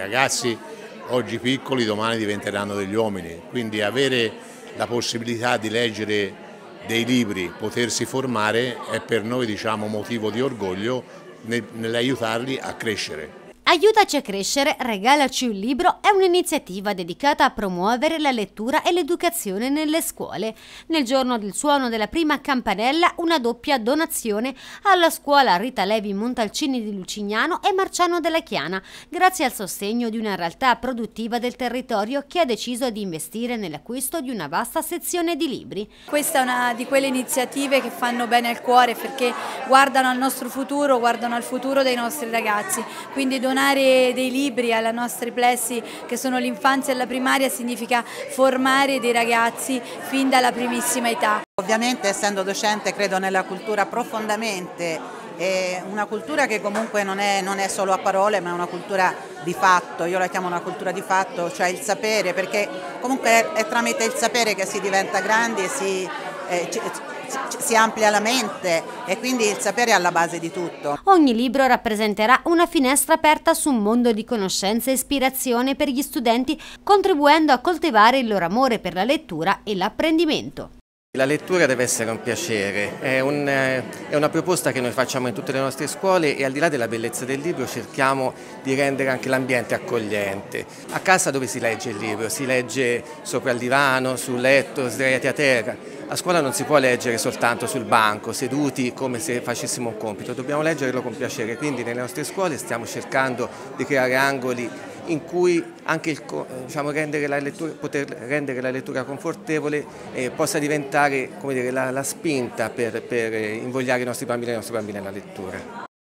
ragazzi oggi piccoli domani diventeranno degli uomini, quindi avere la possibilità di leggere dei libri, potersi formare è per noi diciamo, motivo di orgoglio nell'aiutarli a crescere. Aiutaci a crescere, regalaci un libro è un'iniziativa dedicata a promuovere la lettura e l'educazione nelle scuole. Nel giorno del suono della prima campanella una doppia donazione alla scuola Rita Levi Montalcini di Lucignano e Marciano della Chiana, grazie al sostegno di una realtà produttiva del territorio che ha deciso di investire nell'acquisto di una vasta sezione di libri. Questa è una di quelle iniziative che fanno bene al cuore perché guardano al nostro futuro, guardano al futuro dei nostri ragazzi, quindi donare donare dei libri alla nostri plessi che sono l'infanzia e la primaria significa formare dei ragazzi fin dalla primissima età. Ovviamente essendo docente credo nella cultura profondamente, è una cultura che comunque non è, non è solo a parole ma è una cultura di fatto, io la chiamo una cultura di fatto, cioè il sapere, perché comunque è tramite il sapere che si diventa grandi e si, eh, si amplia la mente e quindi il sapere è alla base di tutto. Ogni libro rappresenterà una finestra aperta su un mondo di conoscenza e ispirazione per gli studenti, contribuendo a coltivare il loro amore per la lettura e l'apprendimento. La lettura deve essere un piacere, è, un, è, una proposta che noi facciamo in tutte le nostre scuole e al di là della bellezza del libro cerchiamo di rendere anche l'ambiente accogliente. A casa dove si legge il libro? Si legge sopra il divano, sul letto, sdraiati a terra. A scuola non si può leggere soltanto sul banco, seduti come se facessimo un compito, dobbiamo leggerlo con piacere, quindi nelle nostre scuole stiamo cercando di creare angoli in cui anche il, diciamo, rendere lettura, poter rendere la lettura confortevole eh, possa diventare dire, la, la, spinta per, per invogliare i nostri bambini e le nostre bambine alla lettura.